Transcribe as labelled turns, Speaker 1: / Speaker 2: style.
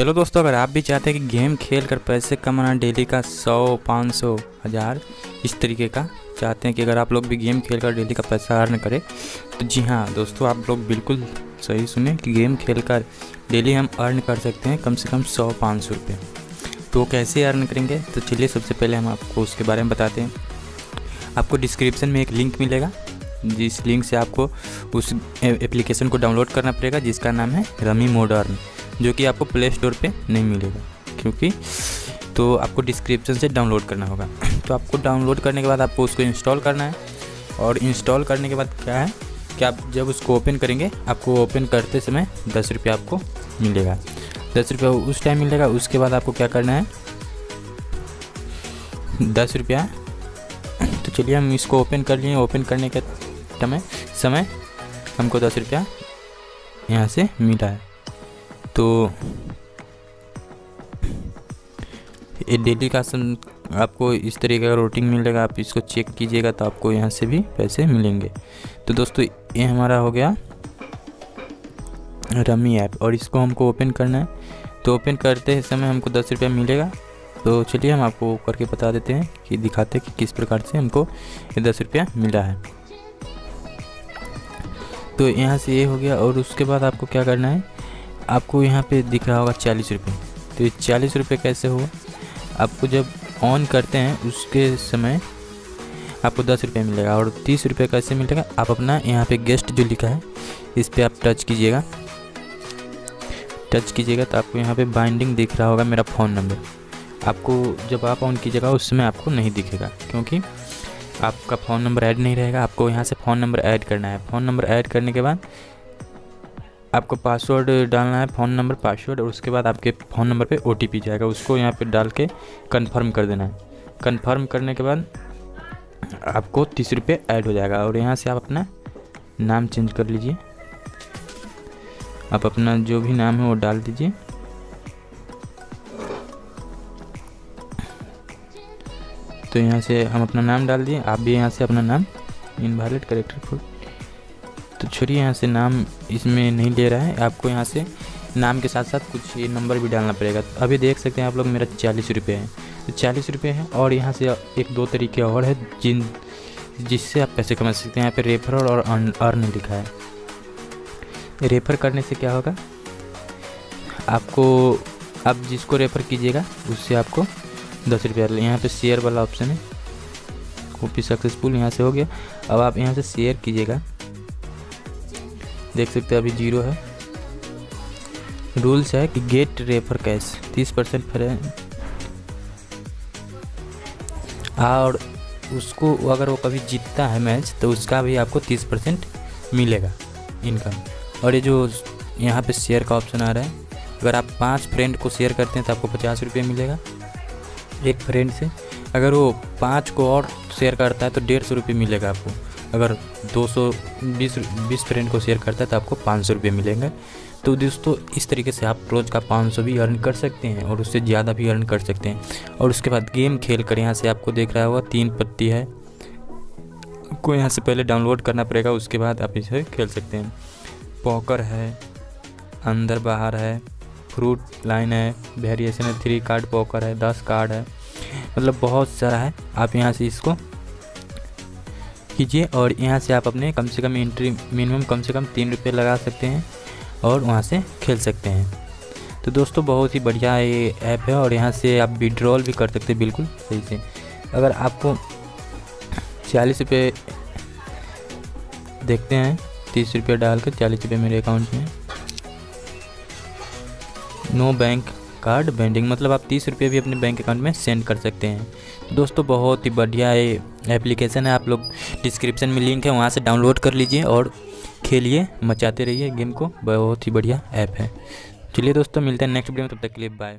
Speaker 1: चलो दोस्तों, अगर आप भी चाहते हैं कि गेम खेल कर पैसे कमाना डेली का सौ, पाँच सौ, हज़ार, इस तरीके का चाहते हैं कि अगर आप लोग भी गेम खेल कर डेली का पैसा अर्न करें तो जी हाँ दोस्तों, आप लोग बिल्कुल सही सुने कि गेम खेल कर डेली हम अर्न कर सकते हैं कम से कम सौ, पाँच सौ रुपये। तो कैसे अर्न करेंगे? तो चलिए सबसे पहले हम आपको उसके बारे में बताते हैं। आपको डिस्क्रिप्शन में एक लिंक मिलेगा, जिस लिंक से आपको उस एप्लीकेशन को डाउनलोड करना पड़ेगा, जिसका नाम है रमी मॉडर्न। जो कि आपको प्ले स्टोर पर नहीं मिलेगा। क्योंकि तो आपको डिस्क्रिप्शन से डाउनलोड करना होगा। तो आपको डाउनलोड करने के बाद आपको उसको इंस्टॉल करना है। और इंस्टॉल करने के बाद क्या है कि आप जब उसको ओपन करेंगे, आपको ओपन करते समय दस रुपये आपको मिलेगा। दस रुपया उस टाइम मिलेगा, उसके बाद आपको क्या करना है? दस रुपया। तो चलिए हम इसको ओपन कर लिए। ओपन करने के समय समय हमको दस रुपया यहाँ से मिला है। तो ये डेली का सम आपको इस तरीके का रूटीन मिलेगा आप इसको चेक कीजिएगा तो आपको यहाँ से भी पैसे मिलेंगे। तो दोस्तों, ये हमारा हो गया रमी ऐप और इसको हमको ओपन करना है। तो ओपन करते समय हमको दस रुपया मिलेगा। तो चलिए हम आपको करके बता देते हैं कि दिखाते हैं कि किस प्रकार से हमको ये दस रुपया मिला है। तो यहाँ से ये हो गया और उसके बाद आपको क्या करना है? आपको यहाँ पे दिख रहा होगा चालीस रुपये। तो ये चालीस रुपये कैसे हुआ? आपको जब ऑन करते हैं, उसके समय आपको दस रुपये मिलेगा और तीस रुपये कैसे मिलेगा? आप अपना यहाँ पे गेस्ट जो लिखा है, इस पर आप टच कीजिएगा। टच कीजिएगा तो आपको यहाँ पे बाइंडिंग दिख रहा होगा मेरा फ़ोन नंबर आपको जब आप ऑन कीजिएगा, उस समय आपको नहीं दिखेगा, क्योंकि आपका फ़ोन नंबर ऐड नहीं रहेगा। आपको यहाँ से फ़ोन नंबर ऐड करना है। फ़ोन नंबर ऐड करने के बाद आपको पासवर्ड डालना है फ़ोन नंबर पासवर्ड और उसके बाद आपके फ़ोन नंबर पे ओटीपी जाएगा। उसको यहाँ पे डाल के कंफर्म कर देना है। कंफर्म करने के बाद आपको तीस रुपये ऐड हो जाएगा और यहाँ से आप अपना नाम चेंज कर लीजिए। आप अपना जो भी नाम है वो डाल दीजिए। तो यहाँ से हम अपना नाम डाल दिए। आप भी यहाँ से अपना नाम इनवैलिड करेक्टर फुल तो छोड़िए, यहाँ से नाम इसमें नहीं ले रहा है। आपको यहाँ से नाम के साथ साथ कुछ ये नंबर भी डालना पड़ेगा। तो अभी देख सकते हैं आप लोग, मेरा चालीस रुपये है। तो चालीस रुपये है और यहाँ से एक दो तरीके और है, जिन जिससे आप पैसे कमा सकते हैं। यहाँ पे रेफर और अर्न लिखा है। रेफर करने से क्या होगा? आपको, आप जिसको रेफर कीजिएगा, उससे आपको दस रुपया यहाँ पे शेयर वाला ऑप्शन है। कॉपी सक्सेसफुल यहाँ से हो गया। अब आप यहाँ से शेयर कीजिएगा। देख सकते हैं, अभी ज़ीरो है। रूल्स है कि गेट रेफर कैश, तीस परसेंट और उसको अगर वो कभी जीतता है मैच तो उसका भी आपको तीस परसेंट मिलेगा इनकम और ये जो यहाँ पे शेयर का ऑप्शन आ रहा है, अगर आप पाँच फ्रेंड को शेयर करते हैं तो आपको पचास रुपये मिलेगा एक फ्रेंड से। अगर वो पाँच को और शेयर करता है तो डेढ़ सौ रुपये मिलेगा आपको। अगर दो सौ बीस बीस फ्रेंड को शेयर करता है तो आपको पाँच सौ रुपये मिलेंगे। तो दोस्तों, इस तरीके से आप रोज़ का पाँच सौ भी अर्न कर सकते हैं और उससे ज़्यादा भी अर्न कर सकते हैं। और उसके बाद गेम खेल कर यहाँ से आपको देख रहा होगा, तीन पत्ती है। आपको यहाँ से पहले डाउनलोड करना पड़ेगा, उसके बाद आप इसे खेल सकते हैं। पॉकर है, अंदर बाहर है फ्रूट लाइन है वेरिएशन है थ्री कार्ड पॉकर है, दस कार्ड है। मतलब बहुत सारा है, आप यहाँ से इसको कीजिए और यहाँ से आप अपने कम से कम एंट्री मिनिमम कम से कम तीन रुपये लगा सकते हैं और वहाँ से खेल सकते हैं। तो दोस्तों, बहुत ही बढ़िया ये ऐप है और यहाँ से आप विड्रॉल भी कर सकते हैं बिल्कुल सही से। अगर आपको चालीस रुपये देखते हैं, तीस रुपये डाल कर चालीस रुपये मेरे अकाउंट में। नो बैंक कार्ड, बेंडिंग मतलब आप तीस रुपये भी अपने बैंक अकाउंट में सेंड कर सकते हैं। दोस्तों, बहुत ही बढ़िया ये एप्लीकेशन है, आप लोग डिस्क्रिप्शन में लिंक है, वहाँ से डाउनलोड कर लीजिए और खेलिए, मचाते रहिए गेम को। बहुत ही बढ़िया ऐप है। चलिए दोस्तों, मिलते हैं नेक्स्ट वीडियो में, तब तक के लिए बाय